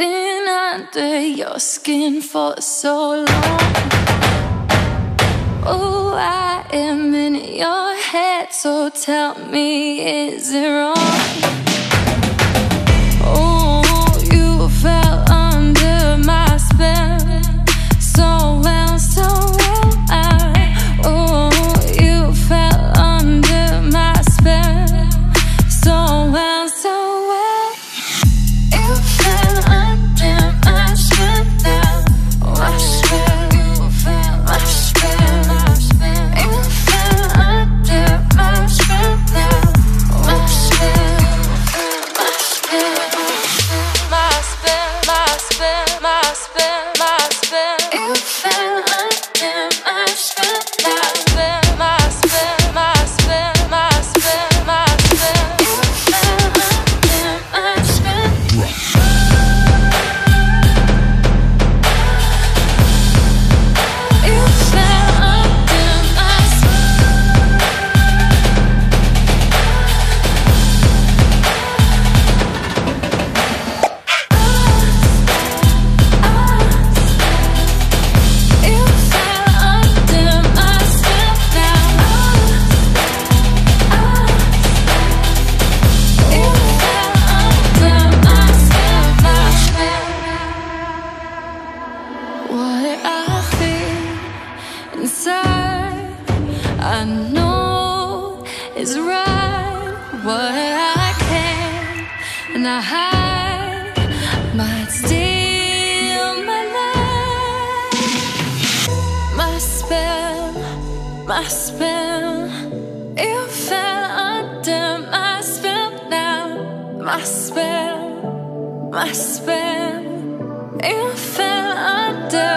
under your skin for so long. Oh, I am in your head, so tell me, is it wrong? I feel say I know is right. What I can and I hide might steal my life. My spell, my spell. You fell under my spell now. My spell, my spell. You fell under.